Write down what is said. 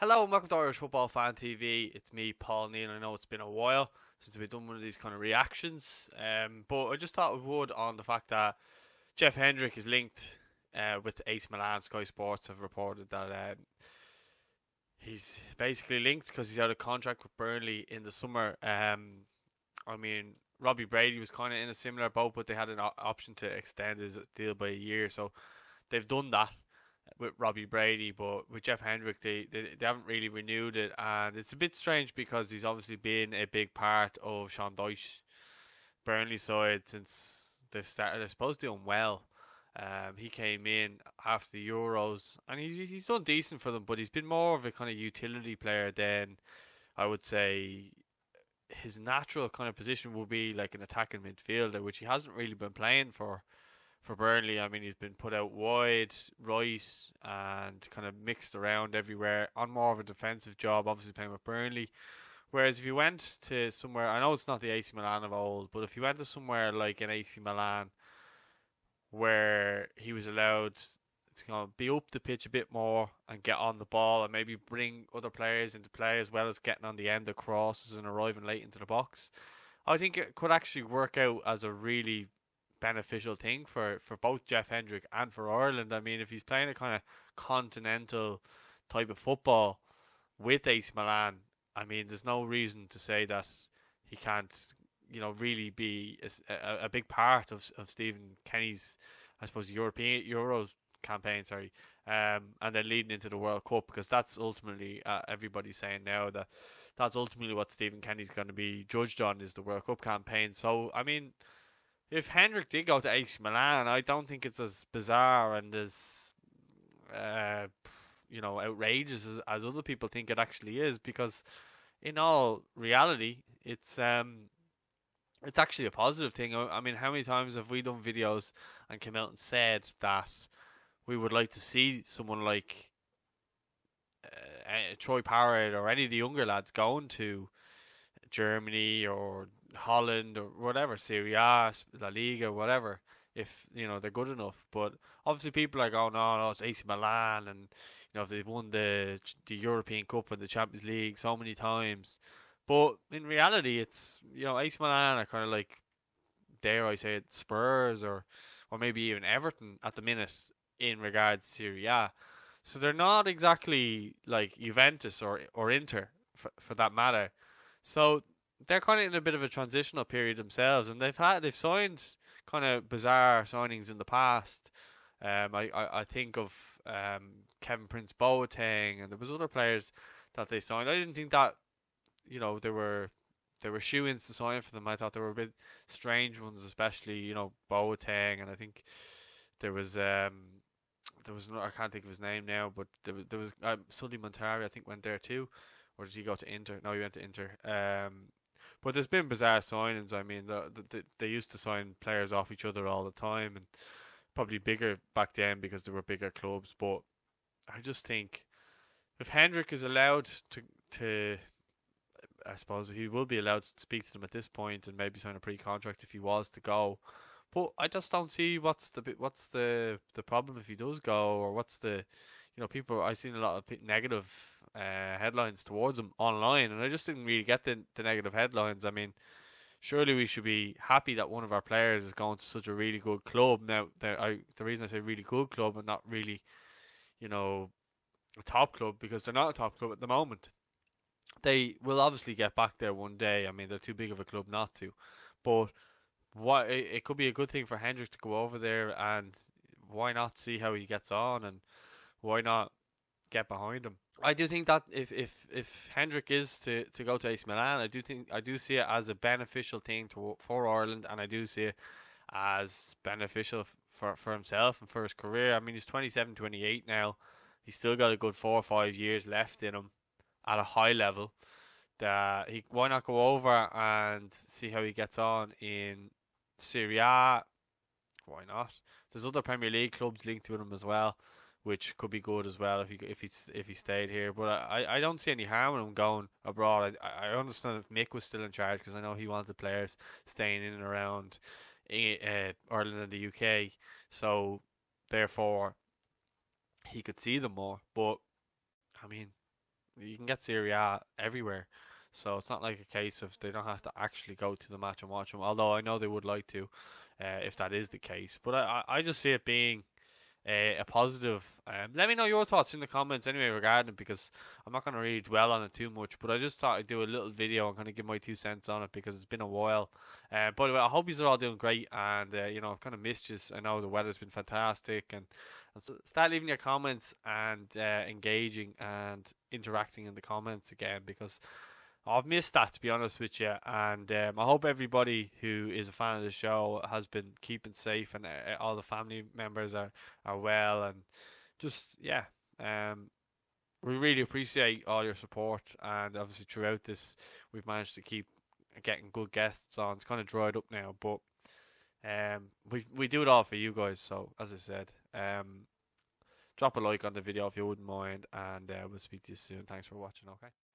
Hello and welcome to Irish Football Fan TV. It's me, Paul Nealon. I know it's been a while since we've done one of these kind of reactions, um, but I just thought we would on the fact that Jeff Hendrick is linked uh, with AC Milan. Sky Sports have reported that um, he's basically linked because he's out of contract with Burnley in the summer. Um, I mean, Robbie Brady was kind of in a similar boat, but they had an option to extend his deal by a year, so they've done that with Robbie Brady, but with Jeff Hendrick, they, they, they haven't really renewed it, and it's a bit strange because he's obviously been a big part of Sean Dyche Burnley side since they've started. Supposed to doing well. Um, he came in after the Euros, and he's he's done decent for them, but he's been more of a kind of utility player than I would say his natural kind of position would be like an attacking midfielder, which he hasn't really been playing for for Burnley. I mean, he's been put out wide, right, and kind of mixed around everywhere on more of a defensive job. Obviously, playing with Burnley. Whereas if you went to somewhere, I know it's not the AC Milan of old, but if you went to somewhere like an AC Milan, where he was allowed to be up the pitch a bit more and get on the ball and maybe bring other players into play as well as getting on the end of crosses and arriving late into the box. I think it could actually work out as a really beneficial thing for, for both Jeff Hendrick and for Ireland. I mean, if he's playing a kind of continental type of football with AC Milan, I mean, there's no reason to say that he can't, you know, really be a, a big part of of Stephen Kenny's, I suppose, European Euros campaign. Sorry, um, and then leading into the World Cup because that's ultimately uh, everybody's saying now that that's ultimately what Stephen Kenny's going to be judged on is the World Cup campaign. So I mean if Hendrick did go to AC Milan, I don't think it's as bizarre and as uh, you know outrageous as, as other people think it actually is. Because in all reality, it's um, it's actually a positive thing. I mean, how many times have we done videos and come out and said that we would like to see someone like uh, Troy Parrott or any of the younger lads going to Germany or Holland or whatever, Serie A, La Liga, whatever, if you know they're good enough. But obviously, people are going, "Oh, no, it's AC Milan," and you know if they've won the the European Cup and the Champions League so many times. But in reality, it's you know AC Milan are kind of like, dare I say it, Spurs or or maybe even Everton at the minute in regards to A. So they're not exactly like Juventus or or Inter for, for that matter. So they're kind of in a bit of a transitional period themselves, and they've had they've signed kind of bizarre signings in the past. Um, I, I, I think of um, Kevin Prince Boateng, and there was other players that they signed. I didn't think that you know they were they were shoe ins to sign for them. I thought there were a bit strange ones, especially you know Boateng, and I think there was um there was no, I can't think of his name now, but there was there was um, Sulley Muntari I think went there too, or did he go to Inter? No, he went to Inter. Um, but there's been bizarre signings. I mean, the, the, they used to sign players off each other all the time, and probably bigger back then because there were bigger clubs. But I just think if Hendrick is allowed to to, I suppose he will be allowed to speak to them at this point and maybe sign a pre-contract if he was to go. But I just don't see what's the what's the the problem if he does go, or what's the you know people I've seen a lot of negative uh, headlines towards him online, and I just didn't really get the the negative headlines. I mean, surely we should be happy that one of our players is going to such a really good club. Now, the, I, the reason I say really good club and not really, you know, a top club because they're not a top club at the moment. They will obviously get back there one day. I mean, they're too big of a club not to, but what it, it could be a good thing for Hendrick to go over there and why not see how he gets on and why not get behind him. I do think that if if if Hendrick is to, to go to AC Milan, I do think I do see it as a beneficial thing to for Ireland, and I do see it as beneficial for for himself and for his career. I mean, he's 27, 28 now. He's still got a good four or five years left in him at a high level. That he why not go over and see how he gets on in Serie A? Why not? There's other Premier League clubs linked to him as well which could be good as well if he if he's if he stayed here. But I, I don't see any harm in him going abroad. I, I understand if Mick was still in charge because I know he wanted players staying in and around uh, Ireland and the UK, so therefore he could see them more. But I mean, you can get Serie A everywhere. So it's not like a case of they don't have to actually go to the match and watch them. Although I know they would like to, uh, if that is the case. But I, I just see it being a, positive. Um, let me know your thoughts in the comments anyway regarding it because I'm not going to really dwell on it too much. But I just thought I'd do a little video and kind of give my two cents on it because it's been a while. Uh, by the way, I hope you're all doing great and uh, you know I've kind of missed you. I know the weather's been fantastic and, and so start leaving your comments and uh, engaging and interacting in the comments again because I've missed that to be honest with you, and um, I hope everybody who is a fan of the show has been keeping safe and uh, all the family members are, are well and just yeah, um, we really appreciate all your support and obviously throughout this we've managed to keep getting good guests on. It's kind of dried up now, but um, we we do it all for you guys. So as I said, um, drop a like on the video if you wouldn't mind, and uh, we'll speak to you soon. Thanks for watching. Okay.